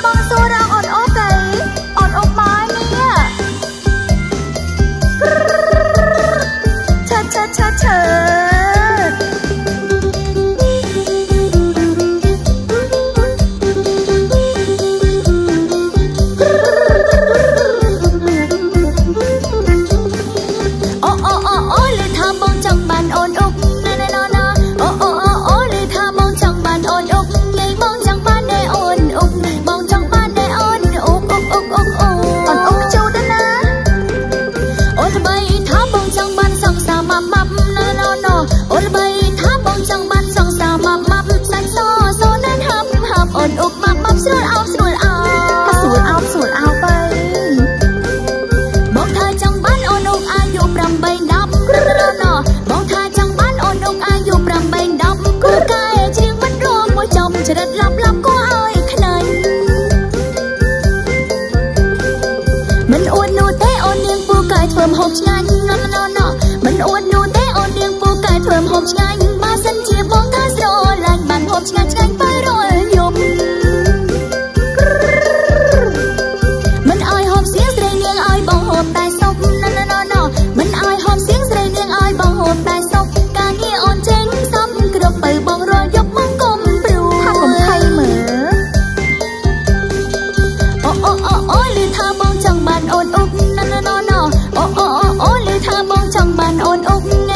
habang surang oh. មិនអួតនោះទេអូននាងពូកែធ្វើមហូបឆ្ងាញ់ណណណណមិនអួតនោះទេអូននាងពូកែធ្វើមហូបឆ្ងាញ់បើសិនជាបងកាស្រោ on ôm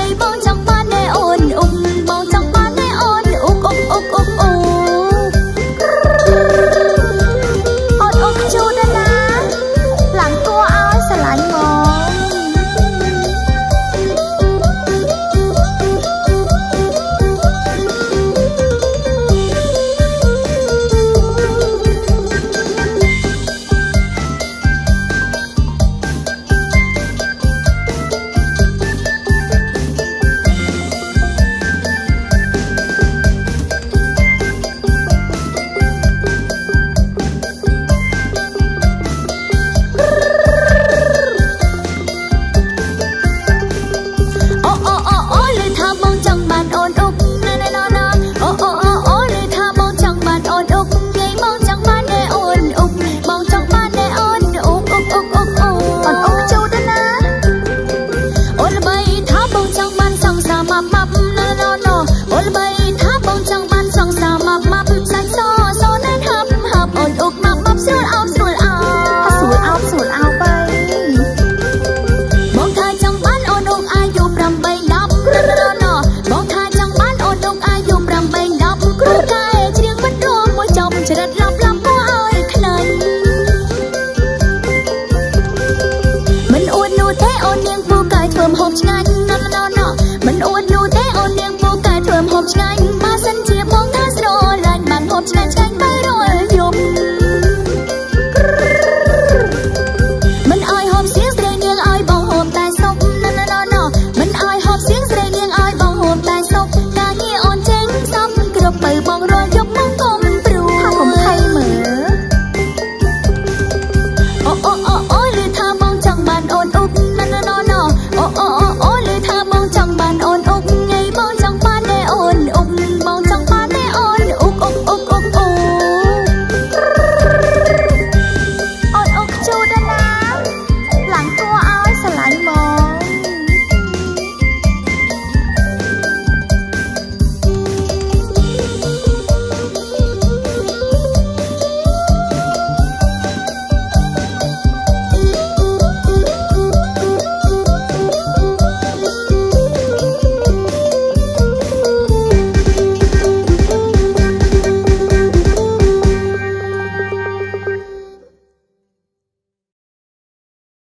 ម្ហូបឆ្ងាញ់ណាស់ម្ដងណោះមិនអួតនោះទេអូននាងពូកែធ្វើម្ហូបឆ្ងាញ់